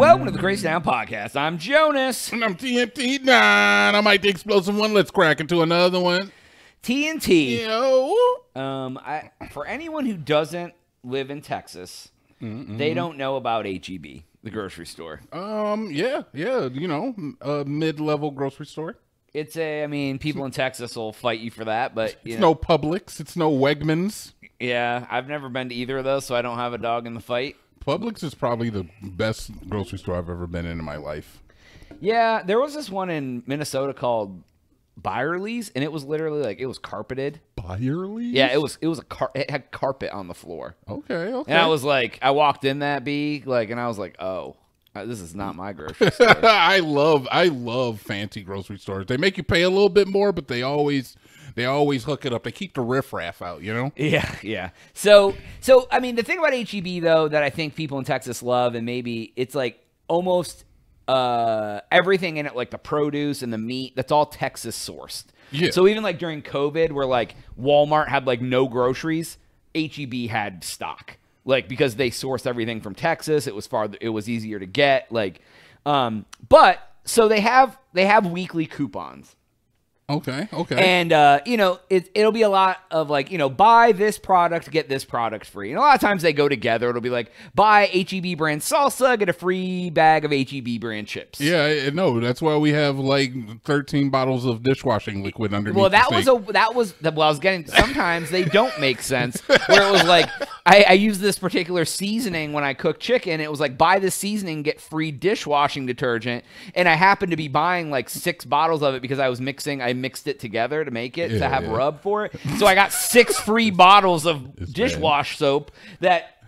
Welcome to the Crazy Town Podcast. I'm Jonas. And I'm TNT nine. I'm Mike the Explosive One. Let's crack into another one. TNT. Yo. Um, I for anyone who doesn't live in Texas, they don't know about HEB, the grocery store. Um. Yeah. Yeah. You know, a mid-level grocery store. It's a, I mean, people in Texas will fight you for that, but you It's know, no Publix. It's no Wegmans. yeah, I've never been to either of those, so I don't have a dog in the fight. Publix is probably the best grocery store I've ever been in in my life. Yeah, there was this one in Minnesota called Byerly's, and it was literally like it was carpeted. Byerly. Yeah, it was it was a car it had carpet on the floor. Okay. Okay. And I was like, I walked in that B, like, and I was like, oh, uh, this is not my grocery store. I love I love fancy grocery stores. They make you pay a little bit more, but they always they always hook it up. They keep the riffraff out, you know? yeah, yeah. So, so I mean, the thing about HEB though that I think people in Texas love, and maybe it's like almost uh, everything in it, like the produce and the meat, that's all Texas sourced. Yeah. So even like during COVID, where like Walmart had like no groceries, HEB had stock, like because they sourced everything from Texas. It was far, it was easier to get. Like, um, but so they have they have weekly coupons. Okay, okay. And uh, you know, it, it'll be a lot of like, you know, buy this product, get this product free. And a lot of times they go together. It'll be like, buy HEB brand salsa, get a free bag of HEB brand chips. yeah, no, that's why we have like 13 bottles of dishwashing liquid underneath. Well, that was a that was well, I was getting. Sometimes they don't make sense. Where it was like, I, I used this particular seasoning when I cook chicken. It was like, buy this seasoning, get free dishwashing detergent. And I happened to be buying like six bottles of it because I was mixing. I mixed it together to make it to have yeah. rub for it. So I got six free bottles of It's dishwash soap that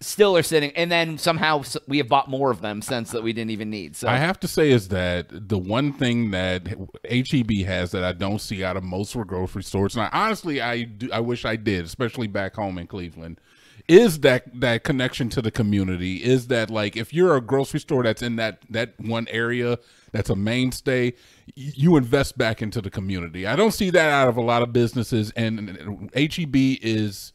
still are sitting. And then somehow we have bought more of them since that we didn't even need. So I have to say is that the one thing that HEB has that I don't see out of most grocery stores, and I, honestly, I do, I wish I did, especially back home in Cleveland, is that that connection to the community. Is that like if you're a grocery store that's in that that one area that's a mainstay, you invest back into the community. I don't see that out of a lot of businesses, and HEB is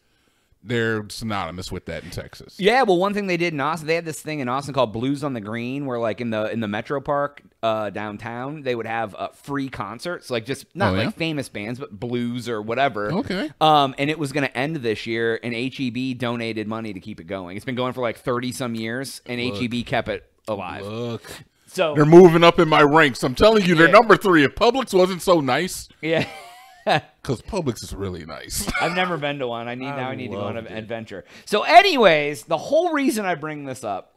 they're synonymous with that in Texas. Yeah, well, one thing they did in Austin, they had this thing in Austin called Blues on the Green, where like in the in the Metro Park uh, downtown, they would have uh, free concerts, like just not Oh, yeah? like famous bands, but blues or whatever. Okay. Um, and it was going to end this year, and HEB donated money to keep it going. It's been going for like thirty some years, and HEB kept it alive. Look. So They're moving up in my ranks. I'm telling you, they're Yeah. number three. If Publix wasn't so nice, yeah. because Publix is really nice. I've never been to one. I need now. I need to go on an it. adventure. So, anyways, the whole reason I bring this up,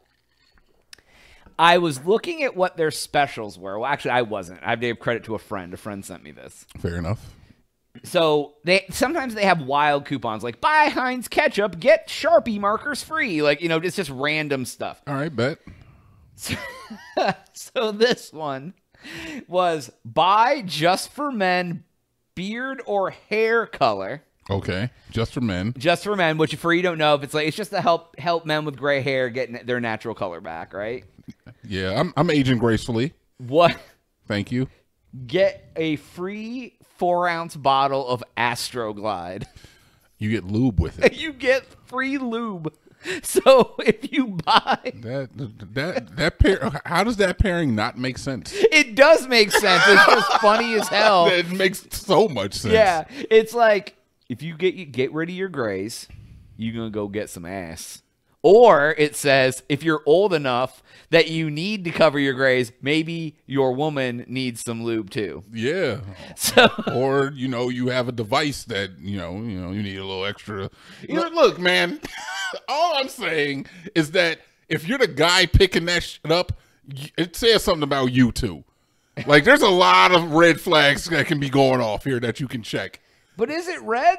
I was looking at what their specials were. Well, actually, I wasn't. I have to give credit to a friend. A friend sent me this. Fair enough. So they sometimes they have wild coupons like buy Heinz ketchup, get Sharpie markers free. Like you know, it's just random stuff. All right, bet. so this one was buy just for men beard or hair color. Okay, just for men. just for men, which for you don't know if it's like it's just to help help men with gray hair get their natural color back, right? Yeah, I'm I'm aging gracefully. What Thank you. get a free four ounce bottle of Astroglide. You get lube with it. you get free lube. So if you buy That that that pair. How does that pairing not make sense? it does make sense. It's just funny as hell. It makes so much sense. Yeah. It's like if you get you get rid of your grays, you're gonna go get some ass. Or it says if you're old enough that you need to cover your grays, maybe your woman needs some lube too. Yeah. So Or you know, you have a device that you know, you know, you need a little extra. Know, look, man. All I'm saying is that if you're the guy picking that shit up, it says something about you too. Like, there's a lot of red flags that can be going off here that you can check. But is it red?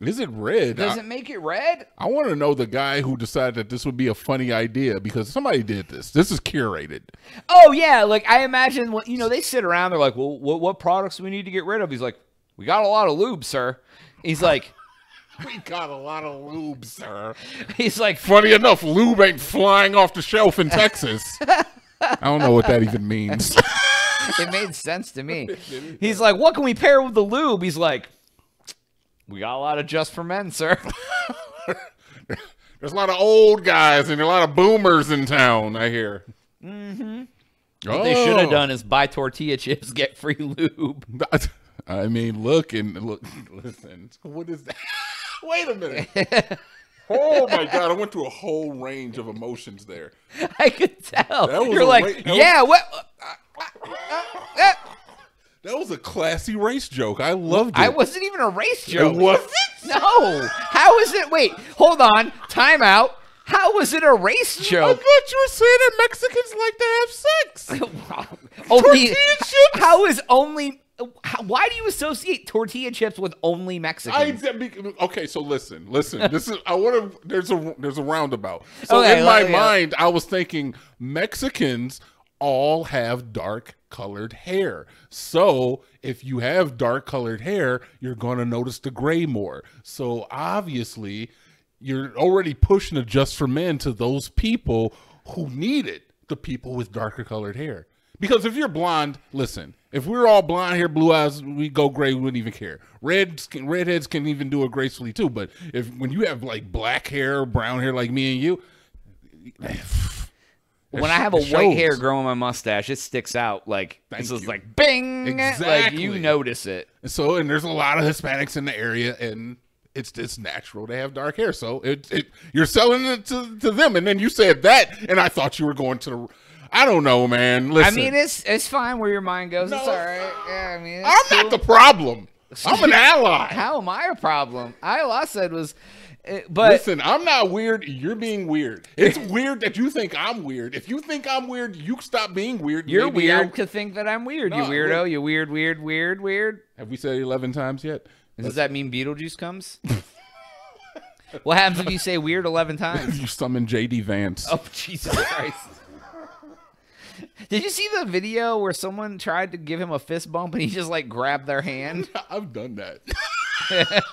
Is it red? Does I, it make it red? I want to know the guy who decided that this would be a funny idea because somebody did this. This is curated. Oh yeah, like I imagine what you know, they sit around, they're like, Well, what, what products do we need to get rid of? He's like, We got a lot of lube, sir. He's like We got a lot of lube, sir. he's like Funny enough, lube ain't flying off the shelf in Texas. I don't know what that even means. it made sense to me. He's like, What can we pair with the lube? He's like, We got a lot of just for men, sir. There's a lot of old guys and a lot of boomers in town. I hear. Mm-hmm. What they should have done is buy tortilla chips, get free lube. I mean, look and look. Listen, what is that? Wait a minute. oh my god! I went through a whole range of emotions there. I could tell. Was You're like, ra- yeah, what? That was a classy race joke. I loved it. I wasn't even a race joke. It wasn't? No. How is it? Wait, hold on. Time out. How was it a race joke? I thought you were saying that Mexicans like to have sex. only? How is only? How, why do you associate tortilla chips with only I Mexicans? okay, so listen, listen. This is I want to. There's a there's a roundabout. So Okay, in my mind, I was thinking Mexicans all have dark colored hair. So if you have dark colored hair, you're going to notice the gray more. So obviously, you're already pushing a just for men to those people who need it, the people with darker colored hair. Because if you're blonde, listen, if we're all blonde hair, blue eyes, we go gray, we wouldn't even care. Red skin, redheads can even do it gracefully too. But if when you have like black hair, brown hair like me and you, when I have a white shows. hair growing my mustache, it sticks out like Thank this is like bing. Like Exactly. you notice it. So, and there's a lot of Hispanics in the area, and it's it's natural to have dark hair. So, it, it you're selling it to, to them, and then you said that, and I thought you were going to the. I don't know, man. Listen. I mean, it's it's fine where your mind goes. it's all right. Yeah, I mean, I'm not the problem. I'm an ally. How am I a problem? I all I said was, uh, but Listen, I'm not weird. You're being weird. It's weird that you think I'm weird. If you think I'm weird, you stop being weird. you're Maybe weird I'll- to think that I'm weird. you weirdo. we're- You weird, weird, weird, weird. Have we said it 11 times yet? Does that mean Beetlejuice comes? what happens if you say weird eleven times? You summon JD Vance. Oh Jesus Christ! Did you see the video where someone tried to give him a fist bump and he just like grabbed their hand? I've done that.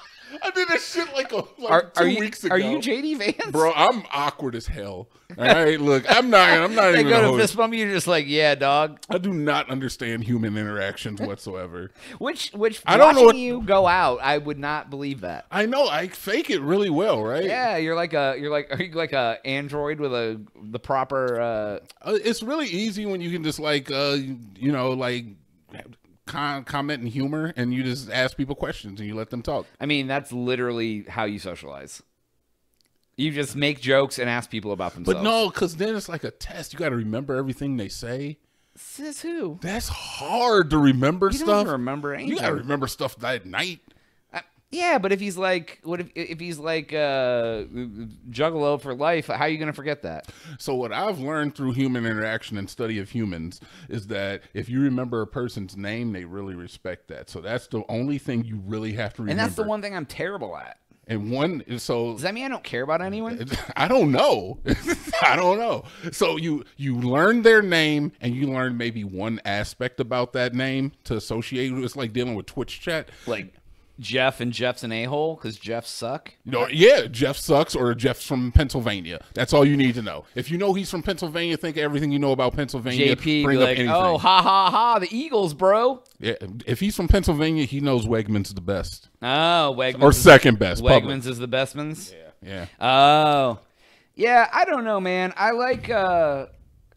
I did that shit like, a, like Are, two are you weeks ago. are you JD Vance? Bro, I'm awkward as hell. All right, look, I'm not. I'm not they even. go to fist bump you, you're just like, yeah, dog. I do not understand human interactions whatsoever. Which which I don't watching know what- you go out, I would not believe that. I know I fake it really well, right? Yeah, you're like a you're like are you like a android with a the proper uh Uh, it's really easy when you can just like, uh, you know, like con- comment and humor, and you just ask people questions and you let them talk. I mean, that's literally how you socialize. You just make jokes and ask people about themselves. But no, because then it's like a test. You got to remember everything they say. says who? That's hard to remember You stuff. don't remember You got to remember stuff that night. Yeah, but if he's like, what if if he's like uh, Juggalo for life? How are you gonna forget that? So what I've learned through human interaction and study of humans is that if you remember a person's name, they really respect that. So that's the only thing you really have to remember. And that's the one thing I'm terrible at. And one, so Does that mean I don't care about anyone? I don't know. I don't know. So you you learn their name and you learn maybe one aspect about that name to associate. It's like dealing with Twitch chat. Like Jeff and Jeff's an a hole because Jeff suck. You know, yeah, Jeff sucks or Jeff's from Pennsylvania. That's all you need to know. If you know he's from Pennsylvania, think everything you know about Pennsylvania. JP bring up like, anything. oh ha ha ha, the Eagles, bro. Yeah, if he's from Pennsylvania, he knows Wegmans the best Oh, Wegmans. or second best. Wegmans is the best ones. Yeah. Oh, yeah. I don't know, man. I like uh,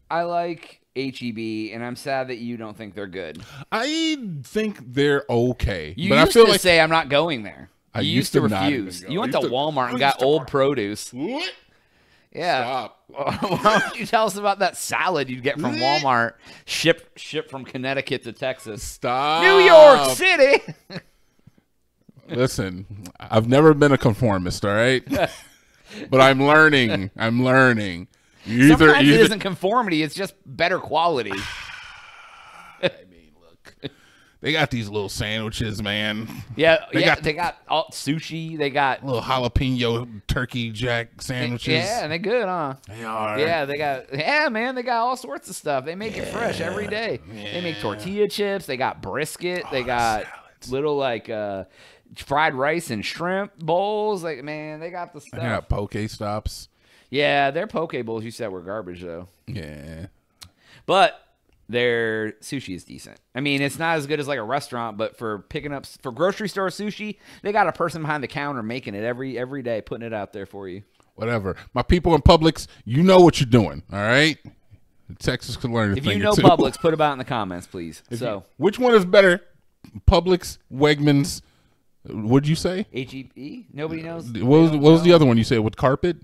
I like HEB, and I'm sad that you don't think they're good. I think they're okay, You but used I feel to like say I'm not going there. I you used used to, refuse. You went to to- Walmart and got old produce. what? Yeah. Stop. Why don't you tell us about that salad you'd get from Walmart, shipped shipped from Connecticut to Texas, Stop. New York City? Listen, I've never been a conformist, all right? but I'm learning. I'm learning. Either, Sometimes it either isn't conformity; it's just better quality. I mean, look. They got these little sandwiches, man. Yeah, They yeah. got- they got all, sushi. They got Little jalapeno turkey jack sandwiches. yeah, and they're good, huh? They are. Yeah, they got yeah, man. They got all sorts of stuff. They make it fresh every day. They make tortilla chips. They got brisket. they got salads. little like uh, fried rice and shrimp bowls. Like man, they got the stuff. They got poke stops. Yeah, their poke bowls you said were garbage though, Yeah. but their sushi is decent. I mean, it's not as good as like a restaurant, but for picking up for grocery store sushi, they got a person behind the counter making it every every day, putting it out there for you. whatever. My people in Publix, you know what you're doing. All right. Texas can learn a If you know. Publix, put about in the comments, please. so Which one is better? Publix, Wegmans. Uh, what'd you say? HEB, nobody knows. What was, what was the other one you said with carpet?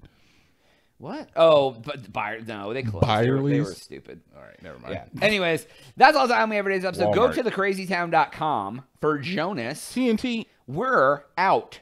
What? Oh, but Buyer. No, they closed. They were, they were stupid. All right, never mind. Yeah. Anyways, that's all the time we have for today's episode. Go Walmart. to thecrazytown.com for Jonas. TNT. We're out.